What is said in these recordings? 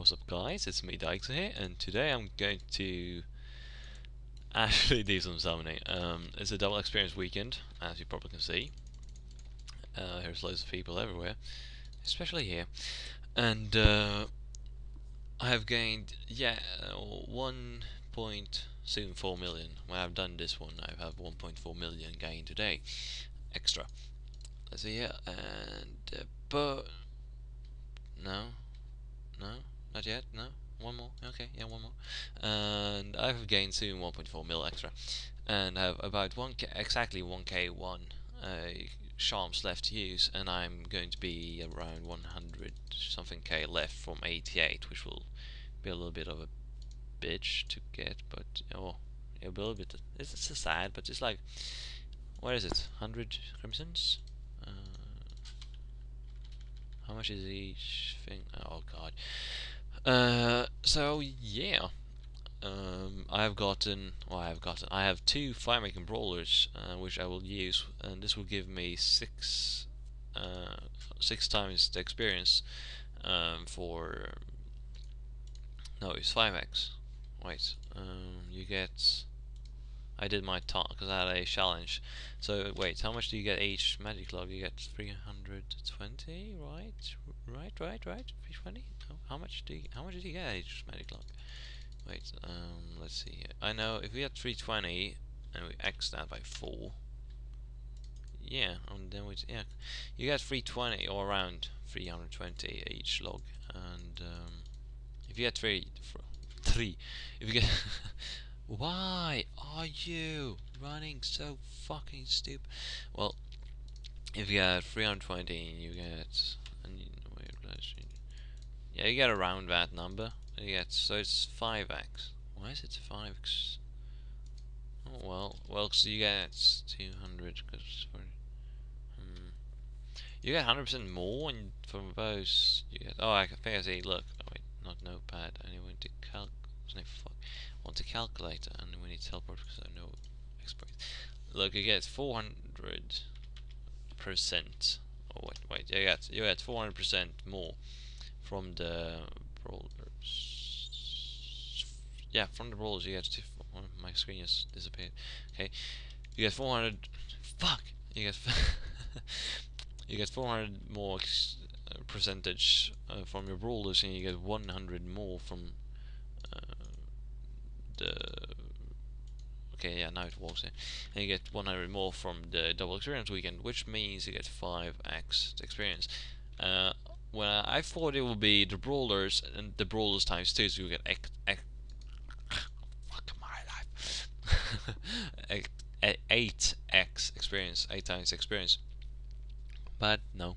What's up guys, it's me Dykes here and today I'm going to actually do some summoning. Um, it's a double experience weekend as you probably can see. Uh, there's loads of people everywhere, especially here. And uh, I have gained, yeah, uh, 1 point soon 4 million. When I've done this one I have 1.4 million gained today extra. Let's see here, and uh, but no, no, not yet, no. One more, okay, yeah, one more. And I've gained soon 1.4 mil extra, and I have about 1k, exactly 1k one uh, charms left to use, and I'm going to be around 100 something k left from 88, which will be a little bit of a bitch to get, but oh, it'll be a little bit. It's, it's sad, but it's like, what is it? 100 crimsons? Uh, how much is each thing? Oh god. Uh, so yeah, um, I have gotten, well, I have gotten, I have two FireMaking brawlers, uh, which I will use, and this will give me six, uh, six times the experience um, for. No, it's five x. Wait, um, you get. I did my top because I had a challenge. So wait, how much do you get each magic log? You get 320, right? Right, right, right. 320. No, how much do you? How much did you get each magic log? Wait, um, let's see. I know if we had 320 and we x that by four. Yeah, and then we yeah, you get 320 or around 320 each log, and um, if you get three, three, if you get Why are you running so fucking stupid? Well, if you get 320, you get, yeah, you get around that number. You get so it's 5x. Why is it 5x? Oh well, well, cause you get 200 because hmm, you get 100% more and from those you get. Oh, I can see. Look, oh wait, not notepad. I need to calc. Fuck want a calculator and we need teleport because I know experience. Look, you get 400 percent. Oh wait, wait, you get you get 400 percent more from the brawlers. Yeah, from the brawlers you get. To, oh, my screen has disappeared. Okay, you get 400. Fuck, you get you get 400 more uh, percentage uh, from your brawlers, and you get 100 more from okay yeah now it works and you get 100 more from the double experience weekend which means you get 5x experience. Uh, well I thought it would be the brawlers and the brawlers times 2 so you get x, x fuck my life. 8x experience 8 times experience. But no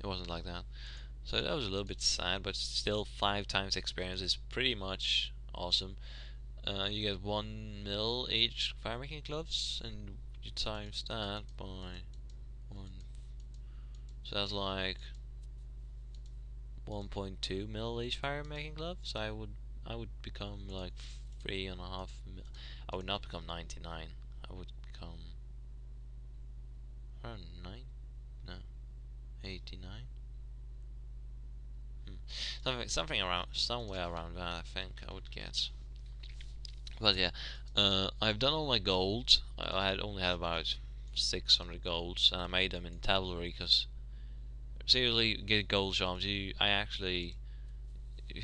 it wasn't like that. So that was a little bit sad but still 5 times experience is pretty much awesome uh, you get one mil each fire making gloves, and you times that by one. So that's like 1.2 mil each fire making gloves. I would I would become like three and a half mil. I would not become 99. I would become around nine. No, 89. Hmm. Something something around somewhere around that. I think I would get. But yeah, uh, I've done all my golds. I, had only had about 600 golds, and I made them in Taverley because seriously, get gold charms. You, I actually,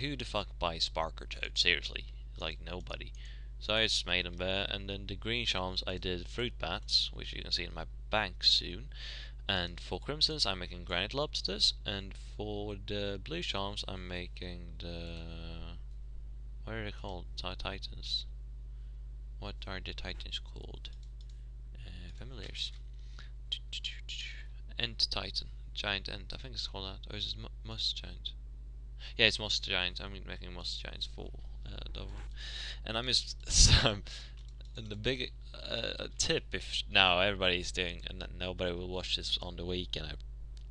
who the fuck buys Barker Toad? Seriously, like nobody. So I just made them there, and then the green charms I did fruit bats, which you can see in my bank soon. And for crimsons, I'm making granite lobsters, and for the blue charms, I'm making the what are they called? Titans. What are the titans called? Uh, familiars. Ent titan. Giant ent. I think it's called that. Or is it moss giant? Yeah, it's moss giant. I'm making moss giants for uh, And I missed some. And the big uh, tip, if now everybody's doing, and nobody will watch this on the weekend, I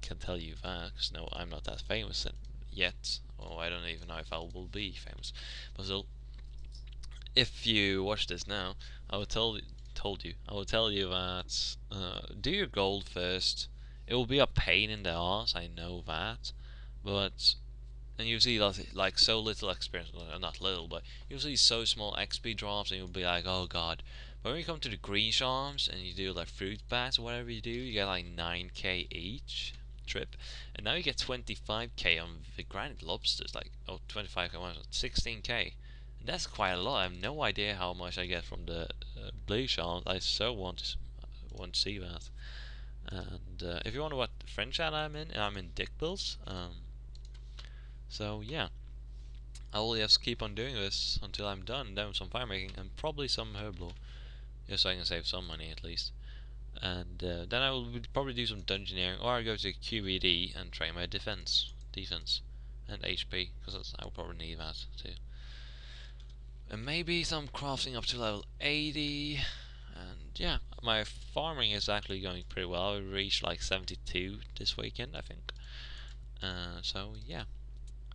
can tell you that, because no, I'm not that famous yet. Or I don't even know if I will be famous. But still, if you watch this now, I will tell told you I will tell you that uh, do your gold first. It will be a pain in the ass, I know that, but and you see like so little experience, not little, but you see so small XP drops, and you'll be like, oh god. But when you come to the green charms and you do like fruit bats or whatever you do, you get like 9k each trip, and now you get 25k on the granite lobsters, like oh 25k, 16k, and that's quite a lot. I have no idea how much I get from the uh, blue charms. I so want to want to see that. And uh, if you wonder what friends chat I'm in, I'm in Dick. Um, so yeah, I will just keep on doing this until I'm done, Then some fire making and probably some herblore, just so I can save some money at least. And uh, then I will probably do some dungeoneering, or I'll go to QED and train my defense, defense, and HP, because I will probably need that too. And maybe some crafting up to level 80, and yeah, my farming is actually going pretty well. I reached like 72 this weekend, I think. Uh, so yeah.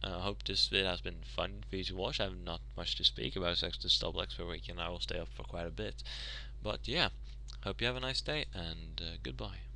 I hope this video has been fun for you to watch. I have not much to speak about except this double X per week and I will stay up for quite a bit. But yeah, hope you have a nice day and uh, goodbye.